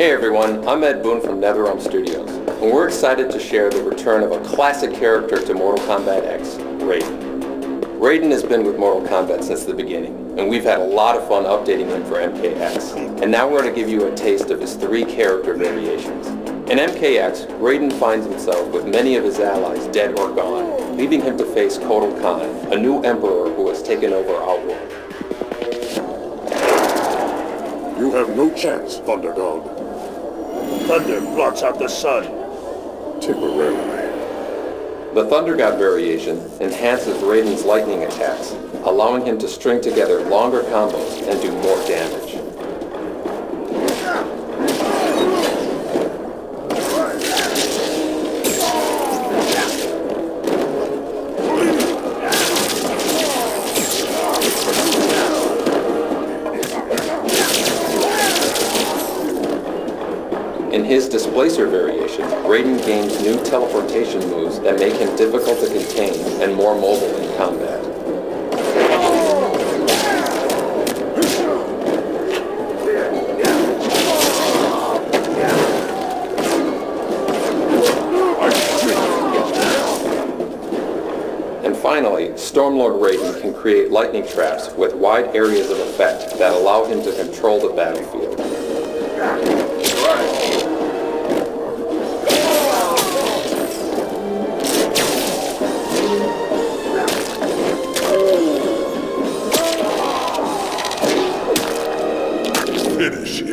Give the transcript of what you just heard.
Hey everyone, I'm Ed Boon from NetherRealm Studios, and we're excited to share the return of a classic character to Mortal Kombat X, Raiden. Raiden has been with Mortal Kombat since the beginning, and we've had a lot of fun updating him for MKX. And now we're going to give you a taste of his three character variations. In MKX, Raiden finds himself with many of his allies dead or gone, leaving him to face Kotal Khan, a new emperor who has taken over Outworld. You have no chance, Thunder God. Thunder blots out the sun. Temporarily. The Thunder God variation enhances Raiden's lightning attacks, allowing him to string together longer combos and do more damage. In his Displacer variation, Raiden gains new teleportation moves that make him difficult to contain and more mobile in combat. And finally, Stormlord Raiden can create lightning traps with wide areas of effect that allow him to control the battlefield. finish.